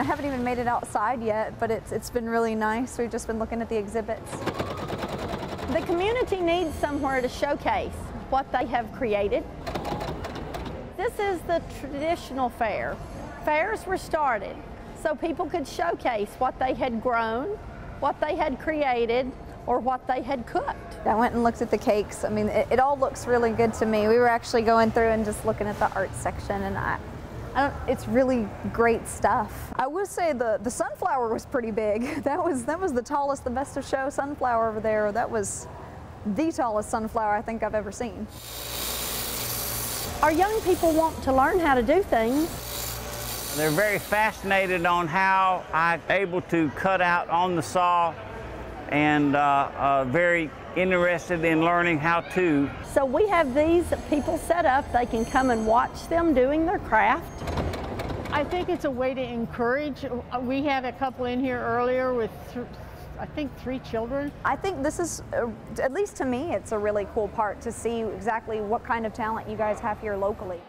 I haven't even made it outside yet, but it's, it's been really nice. We've just been looking at the exhibits. The community needs somewhere to showcase what they have created. This is the traditional fair. Fairs were started so people could showcase what they had grown, what they had created, or what they had cooked. I went and looked at the cakes. I mean, it, it all looks really good to me. We were actually going through and just looking at the art section, and I, it's really great stuff. I would say the, the sunflower was pretty big. That was that was the tallest, the best of show sunflower over there. That was the tallest sunflower I think I've ever seen. Our young people want to learn how to do things. They're very fascinated on how I'm able to cut out on the saw and uh, uh, very interested in learning how to. So we have these people set up. They can come and watch them doing their craft. I think it's a way to encourage. We had a couple in here earlier with, th I think, three children. I think this is, uh, at least to me, it's a really cool part to see exactly what kind of talent you guys have here locally.